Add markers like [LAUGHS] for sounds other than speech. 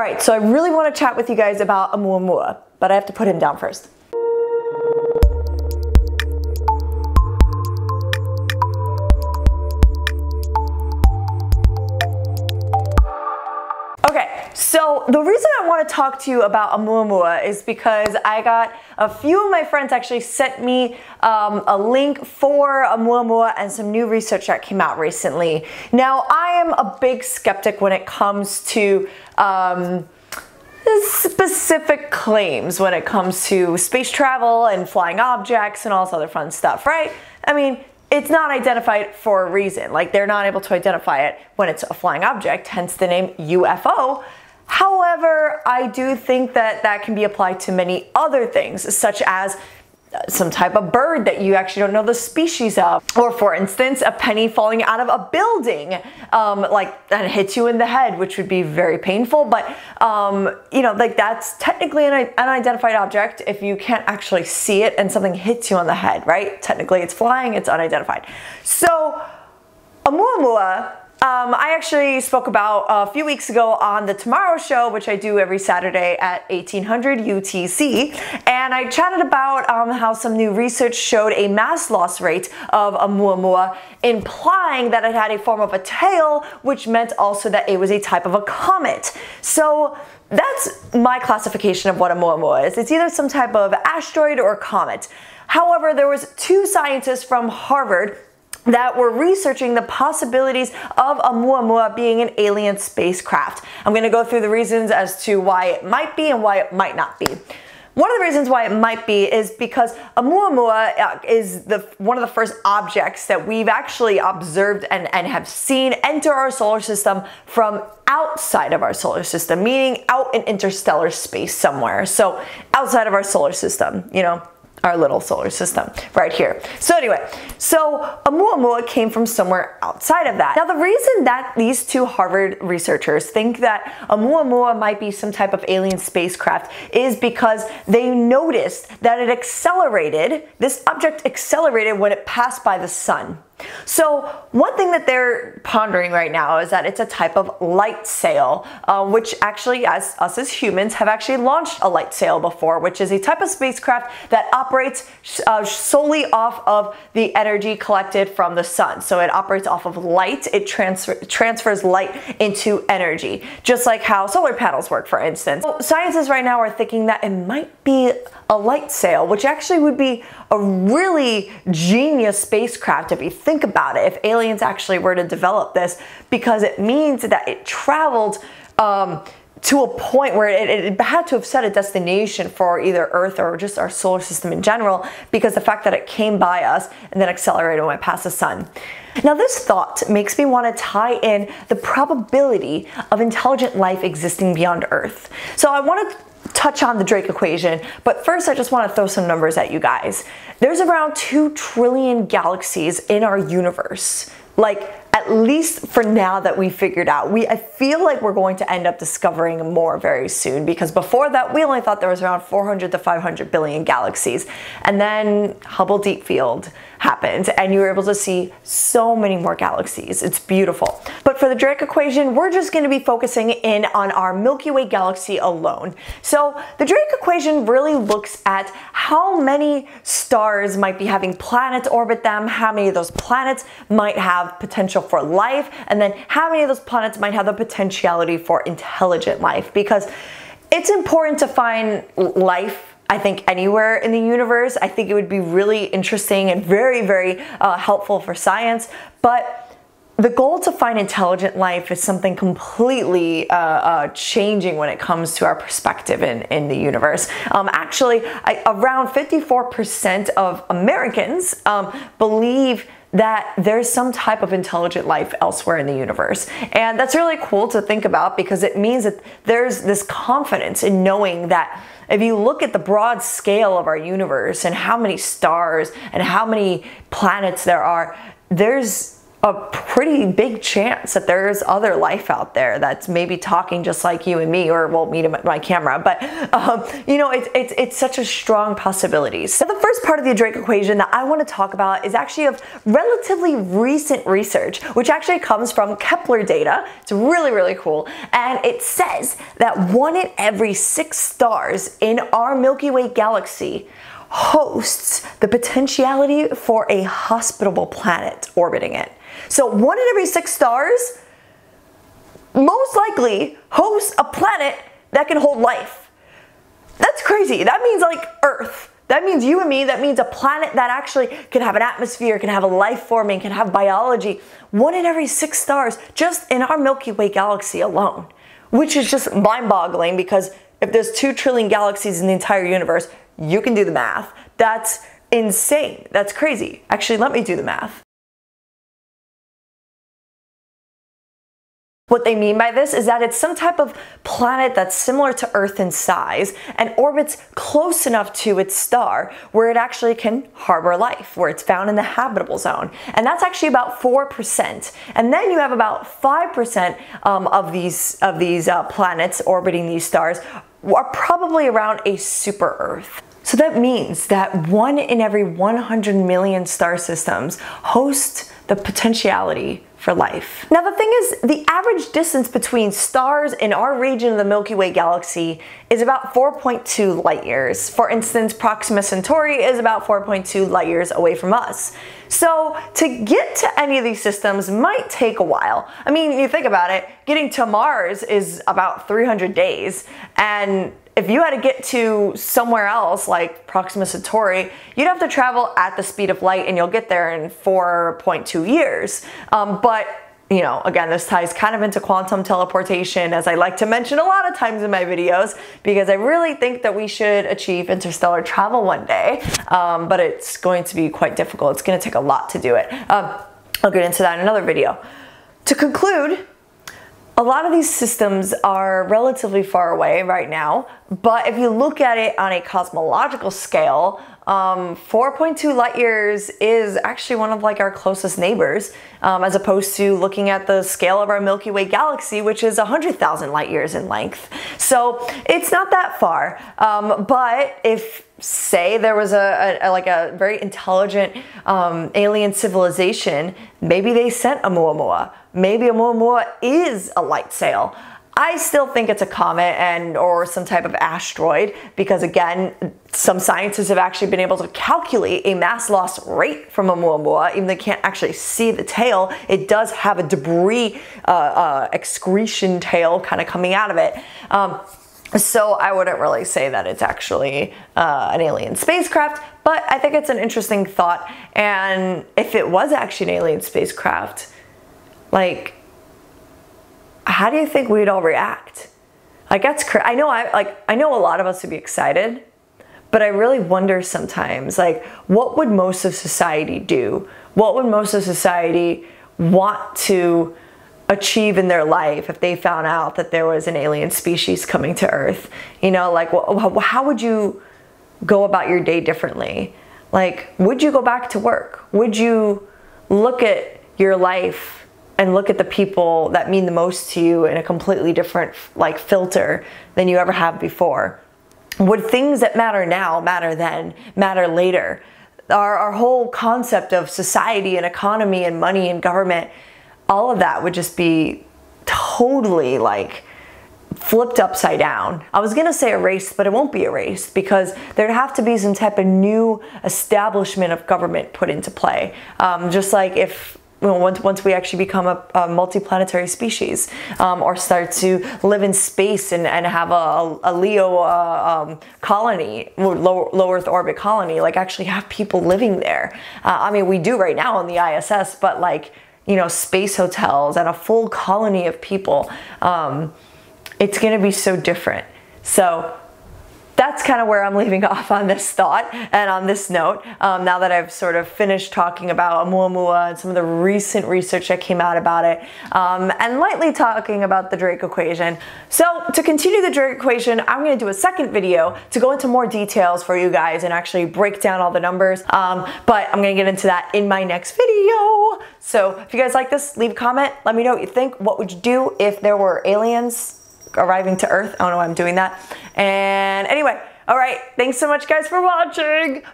All right, so I really want to chat with you guys about Oumuamua, but I have to put him down first. The reason I want to talk to you about Oumuamua is because I got a few of my friends actually sent me um, a link for Oumuamua and some new research that came out recently. Now, I am a big skeptic when it comes to um, specific claims when it comes to space travel and flying objects and all this other fun stuff, right? I mean, it's not identified for a reason. Like they're not able to identify it when it's a flying object, hence the name UFO. However, I do think that that can be applied to many other things, such as some type of bird that you actually don't know the species of. Or for instance, a penny falling out of a building, um, like, and hits you in the head, which would be very painful. But, um, you know, like that's technically an unidentified object if you can't actually see it and something hits you on the head, right? Technically it's flying, it's unidentified. So, Oumuamua um, I actually spoke about a few weeks ago on the Tomorrow Show, which I do every Saturday at 1800 UTC, and I chatted about um, how some new research showed a mass loss rate of Oumuamua, implying that it had a form of a tail, which meant also that it was a type of a comet. So that's my classification of what Oumuamua is. It's either some type of asteroid or comet. However, there was two scientists from Harvard that were researching the possibilities of Oumuamua being an alien spacecraft. I'm going to go through the reasons as to why it might be and why it might not be. One of the reasons why it might be is because Oumuamua uh, is the one of the first objects that we've actually observed and, and have seen enter our solar system from outside of our solar system, meaning out in interstellar space somewhere. So outside of our solar system, you know, our little solar system right here. So anyway, so Oumuamua came from somewhere outside of that. Now the reason that these two Harvard researchers think that Oumuamua might be some type of alien spacecraft is because they noticed that it accelerated, this object accelerated when it passed by the sun. So one thing that they're pondering right now is that it's a type of light sail, uh, which actually, as us as humans, have actually launched a light sail before, which is a type of spacecraft that operates uh, solely off of the energy collected from the sun. So it operates off of light. It transfer transfers light into energy, just like how solar panels work, for instance. So scientists right now are thinking that it might be a light sail, which actually would be a really genius spacecraft if you think about it, if aliens actually were to develop this, because it means that it traveled um, to a point where it, it, had to have set a destination for either Earth or just our solar system in general, because the fact that it came by us and then accelerated went past the sun. Now, this thought makes me want to tie in the probability of intelligent life existing beyond Earth. So, I want to touch on the Drake equation, but first I just want to throw some numbers at you guys. There's around 2 trillion galaxies in our universe. Like at least for now that we figured out. We I feel like we're going to end up discovering more very soon because before that we only thought there was around 400 to 500 billion galaxies. And then Hubble Deep Field happened and you were able to see so many more galaxies. It's beautiful. But for the Drake equation, we're just going to be focusing in on our Milky Way galaxy alone. So the Drake equation really looks at how many stars might be having planets orbit them, how many of those planets might have potential for life, and then how many of those planets might have the potentiality for intelligent life because it's important to find life I think anywhere in the universe. I think it would be really interesting and very, very uh, helpful for science. But the goal to find intelligent life is something completely uh, uh, changing when it comes to our perspective in, in the universe. Um, actually, I, around 54% of Americans um, believe that there's some type of intelligent life elsewhere in the universe. And that's really cool to think about because it means that there's this confidence in knowing that if you look at the broad scale of our universe and how many stars and how many planets there are, there's a pretty big chance that there's other life out there that's maybe talking just like you and me, or well, me to my camera. But um, you know, it's it's it's such a strong possibility. So the first part of the Drake equation that I want to talk about is actually of relatively recent research, which actually comes from Kepler data. It's really really cool, and it says that one in every six stars in our Milky Way galaxy hosts the potentiality for a hospitable planet orbiting it. So one in every six stars most likely hosts a planet that can hold life. That's crazy. That means like Earth. That means you and me. That means a planet that actually can have an atmosphere, can have a life forming, can have biology. One in every six stars just in our Milky Way galaxy alone, which is just mind boggling because if there's two trillion galaxies in the entire universe, you can do the math. That's insane. That's crazy. Actually, let me do the math. What they mean by this is that it's some type of planet that's similar to Earth in size and orbits close enough to its star where it actually can harbor life, where it's found in the habitable zone. And that's actually about 4%. And then you have about 5% um, of these, of these uh, planets orbiting these stars are probably around a super Earth. So that means that one in every 100 million star systems host the potentiality for life. Now the thing is, the average distance between stars in our region of the Milky Way galaxy is about 4.2 light years. For instance, Proxima Centauri is about 4.2 light years away from us. So to get to any of these systems might take a while. I mean, you think about it, getting to Mars is about 300 days and if you had to get to somewhere else like Proxima Centauri, you'd have to travel at the speed of light and you'll get there in 4.2 years. Um, but you know, again, this ties kind of into quantum teleportation, as I like to mention a lot of times in my videos, because I really think that we should achieve interstellar travel one day, um, but it's going to be quite difficult. It's going to take a lot to do it. Um, I'll get into that in another video. To conclude, a lot of these systems are relatively far away right now, but if you look at it on a cosmological scale, um, 4.2 light years is actually one of like our closest neighbors, um, as opposed to looking at the scale of our Milky Way galaxy, which is 100,000 light years in length. So it's not that far. Um, but if say there was a, a, like a very intelligent um, alien civilization, maybe they sent Oumuamua. Maybe Oumuamua is a light sail. I still think it's a comet and or some type of asteroid because again, some scientists have actually been able to calculate a mass loss rate from Oumuamua, even though they can't actually see the tail. It does have a debris uh, uh, excretion tail kind of coming out of it. Um, so I wouldn't really say that it's actually uh, an alien spacecraft, but I think it's an interesting thought. And if it was actually an alien spacecraft, like, how do you think we'd all react? Like that's. I know I like I know a lot of us would be excited, but I really wonder sometimes like what would most of society do? What would most of society want to achieve in their life if they found out that there was an alien species coming to Earth? You know, like how would you go about your day differently? Like, would you go back to work? Would you look at your life and look at the people that mean the most to you in a completely different like filter than you ever have before? Would things that matter now matter then, matter later? Our, our whole concept of society and economy and money and government all of that would just be totally like flipped upside down. I was gonna say erased, but it won't be erased because there'd have to be some type of new establishment of government put into play. Um, just like if you know, once, once we actually become a, a multiplanetary species um, or start to live in space and, and have a, a LEO uh, um, colony, low, low Earth orbit colony, like actually have people living there. Uh, I mean, we do right now on the ISS, but like you know, space hotels and a full colony of people. Um, it's going to be so different. So that's kind of where I'm [LAUGHS] leaving off on this thought and on this note. Um, now that I've sort of finished talking about Oumuamua and some of the recent research that came out about it, um, and lightly talking about the Drake equation. So to continue the Drake equation, I'm going to do a second video to go into more details for you guys and actually break down all the numbers. Um, but I'm going to get into that in my next video. So if you guys like this, leave a comment. Let me know what you think. What would you do if there were aliens arriving to Earth? I don't know why I'm doing that. And anyway, all right. Thanks so much, guys, for watching.